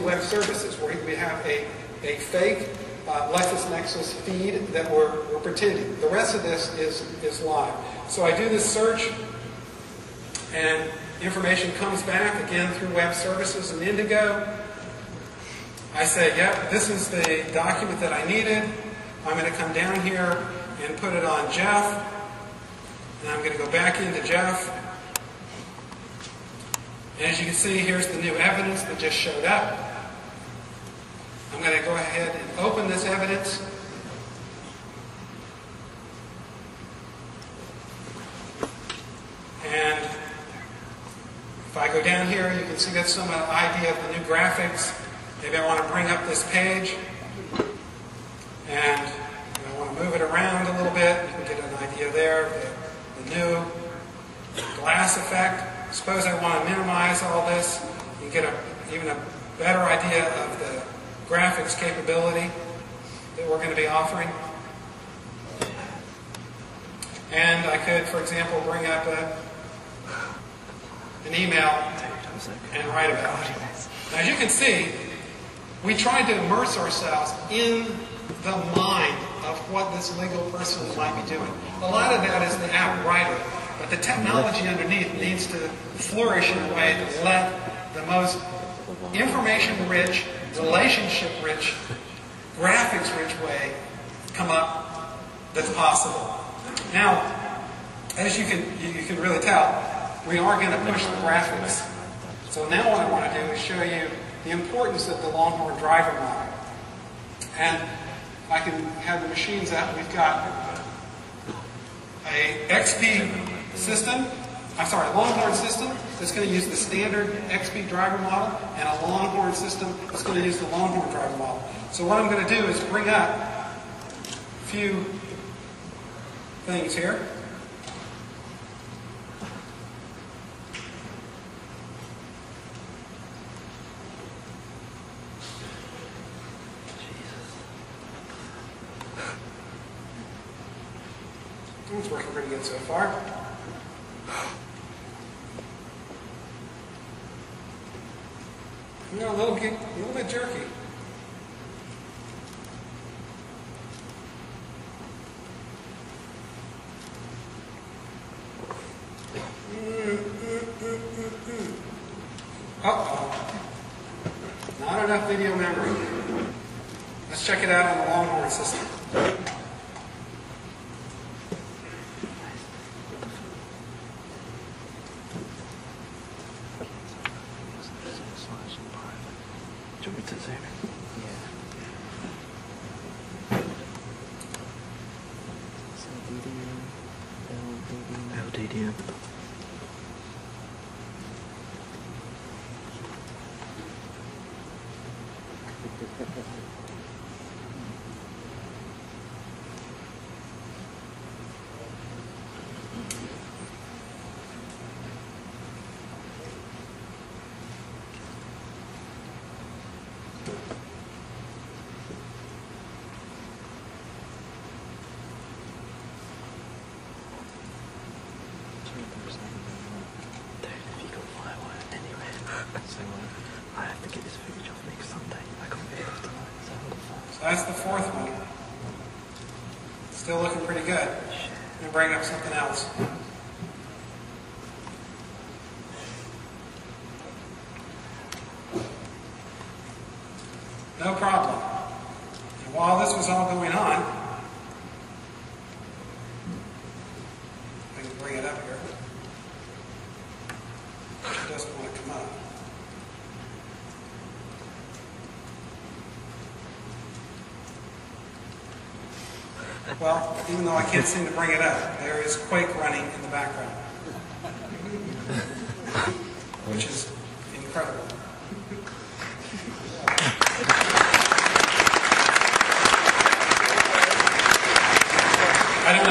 web services where we have a, a fake uh, LexisNexis feed that we're, we're pretending. The rest of this is, is live. So I do this search, and information comes back again through web services and Indigo. I say, yep, this is the document that I needed. I'm going to come down here and put it on Jeff. And I'm going to go back into Jeff. And as you can see, here's the new evidence that just showed up. I'm going to go ahead and open this evidence. And if I go down here, you can see that's some uh, idea of the new graphics. Maybe I want to bring up this page. And I want to move it around a little bit. You can get an idea there. The, the new glass effect. Suppose I want to minimize all this. You get a, even a better idea of the graphics capability that we're going to be offering. And I could, for example, bring up a, an email and write about it. Now, as you can see, we tried to immerse ourselves in the mind of what this legal person might be doing. A lot of that is the app writer, but the technology underneath needs to flourish in a way that let the most information-rich, relationship-rich, graphics-rich way come up that's possible. Now, as you can you can really tell, we are going to push the graphics. So now what I want to do is show you the importance of the Longhorn driver model. And I can have the machines out. We've got a XP system, I'm sorry, a Longhorn system that's going to use the standard XP driver model, and a Longhorn system that's going to use the Longhorn driver model. So what I'm going to do is bring up a few things here. It's working pretty good so far. You know, a little, a little bit jerky. Mm, mm, mm, Uh-oh. Not enough video memory. Let's check it out on the Longhorn system. To zoom? LDDM. Dude, if you got firewire anywhere, so uh, I have to get this footage off next Sunday. I can't get it off tonight, so. So that's the fourth one. Still looking pretty good. Let me bring up something else. No problem. And while this was all going on, I can bring it up here. It doesn't want to come up. Well, even though I can't seem to bring it up, there is quake running in the background, which is incredible. I don't know.